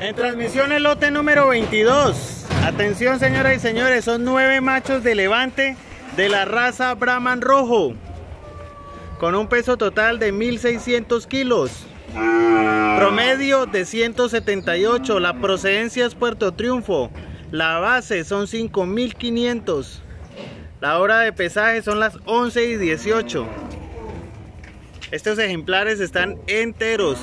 En transmisión el lote número 22. Atención señoras y señores, son nueve machos de levante de la raza Brahman Rojo. Con un peso total de 1600 kilos. Promedio de 178. La procedencia es Puerto Triunfo. La base son 5500. La hora de pesaje son las 11 y 18. Estos ejemplares están enteros.